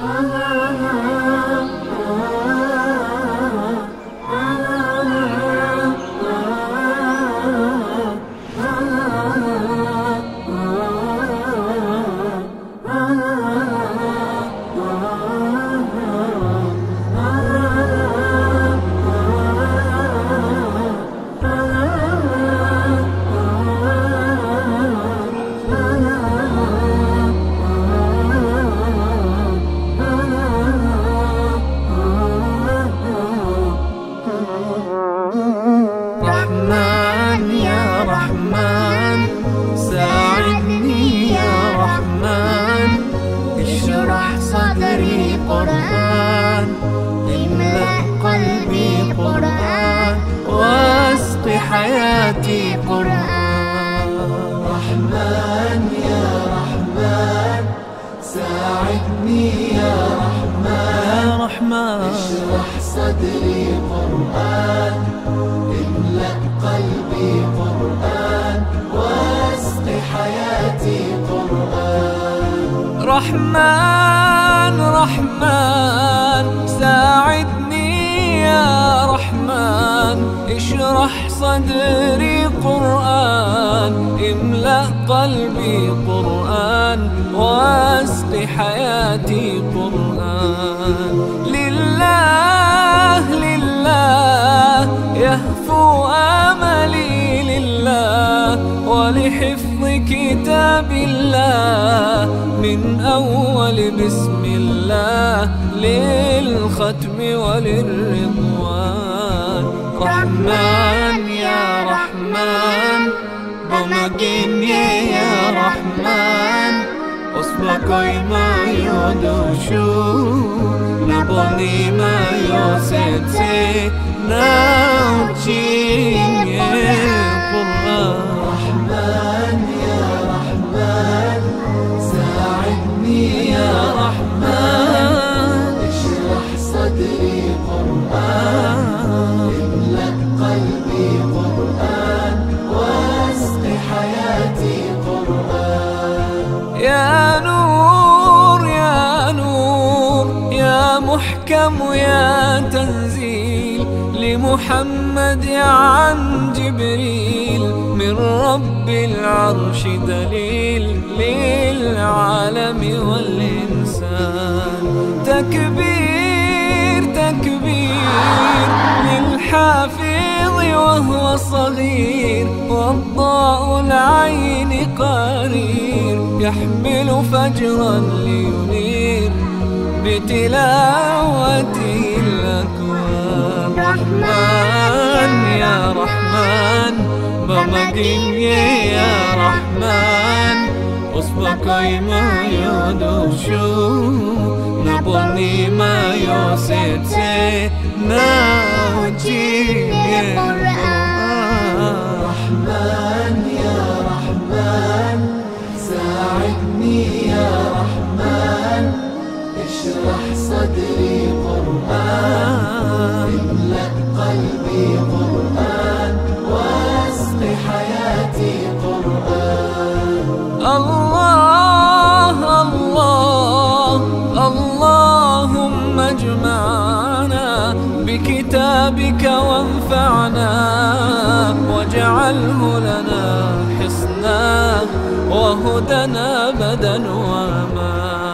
رحمن رحمن ساعدني يا رحمن. اشرح صدري قرآن املأ قلبي قرآن واسق حياتي قرآن. رحمن يا رحمن ساعدني يا رحمن. يا رحمن. اشرح صدري رحمن رحمن ساعدني يا رحمن. اشرح صدري قرآن املأ قلبي قرآن واسق حياتي قرآن. لله لله يهفو آملي لله ولحفظ كتاب الله من أول بسم الله للختم وللرضوان. رحمن يا رحمن بمجيني يا رحمن أصبحي ما يدوشو نبني ما يوسيتي محكم يا تنزيل لمحمد عن جبريل من رب العرش دليل للعالم والإنسان. تكبير تكبير للحافظ وهو صغير والضاء العين قرير يحمل فجرا لينير. بتلاوته الأكوان. رحمن يا رحمن بمجيني يا رحمن. أصبحي ما يدوشو نبني ما يوسيتي. ناوجي رحمن. بكتابك وانفعنا واجعله لنا حصنا وهدنا بدا وما